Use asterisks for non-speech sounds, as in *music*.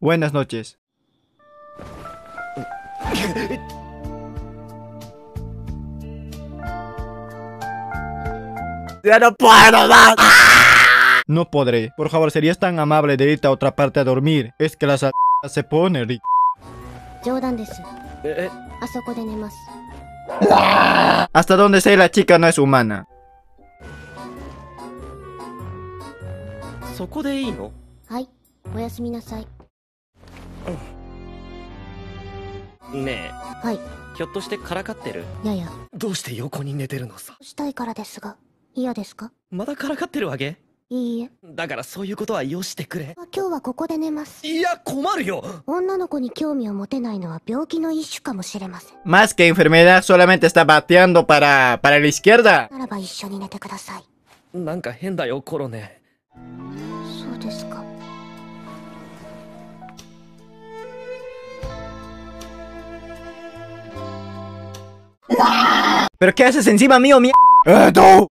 Buenas noches. ¡Ya no puedo más! No podré. Por favor, serías tan amable de irte a otra parte a dormir. Es que las *laughs* a... se pone rica. Eh, eh. Hasta donde sé, la chica no es humana. そこでいいの？はい。おやすみなさい。ねはい。え、ひょっとしてからかってる？やや。どうして横に寝てるのさ？したいからですが。嫌ですか？まだからかってるわけ？いいえ。だからそういうことはよしてくれ。今日はここで寝ます。いや、困るよ！女の子に興味を持てないのは病気の一種かもしれません。Más que enfermedad, solamente está bateando para, para la izquierda. ならば一緒に寝てください。なんか変だよ、コロネ。そうですか ¿Pero qué haces encima mío, mierda? ¡Eh, tú!